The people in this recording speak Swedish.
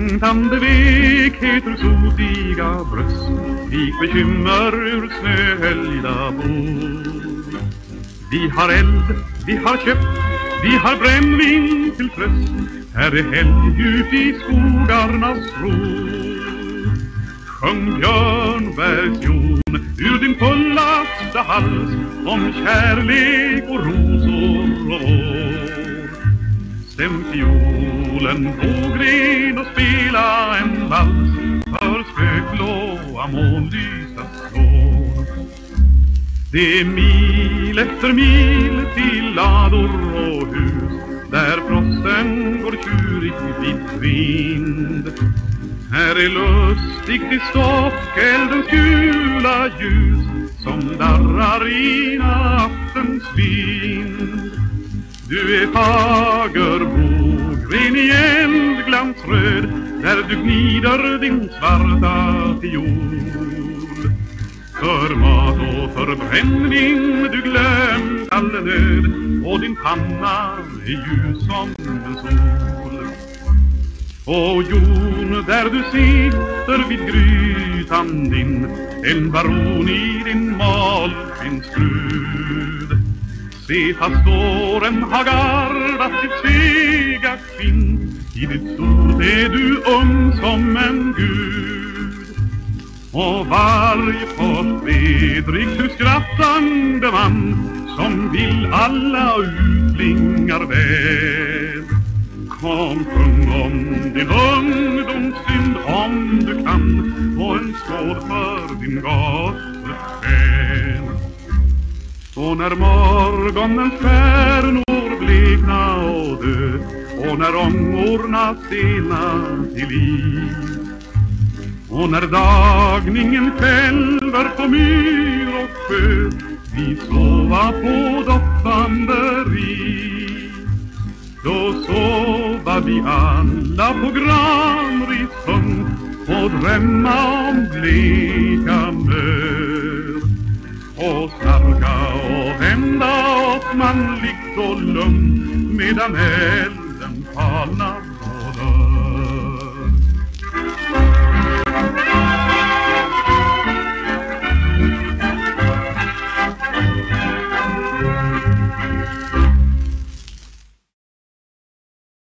Bland vekheters sotiga bröst. Vik bekymmer ur snöhöljda bord. Vi har eld, vi har köpt, vi har brännvin till tröst. Här är helg djupt i skogarnas ro. Sjung Björnbergs jon ur din fullaste hals Om kärlek och rosor och vår Stäm solen gren och spela en vals. För spökblåa månlysa slår Det är mil efter mil till lador och hus Där frosten går tjurig vid vind. Här är lustigt i stockeldens gula ljus Som darrar i nattens vind. Du är fager ren i eldglansröd Där du gnider din svarta fiol. För mat och för brännvin du glömt all nöd Och din panna är ljus som en sol. Och jon, där du sitter vid grytan din En baron i din malskinnskrud Se pastoren har gardat sitt sega skinn I ditt stort är du ung som en gud. Och varje forsvedrig du skrattande man Som vill alla utlingar väl. Kom, sjung om din ungdomssynd om du kan Och en skål för din gatesjäl och när morgonens stjärnor blekna och dö Och när ångorna sena till liv Och när dagningen skälver på myr och sjö Vi sova på doppande riv Då sova vi alla på granrispung Och drömma om bleka mör och snarka och vända oss manligt och lugnt medan elden falnar.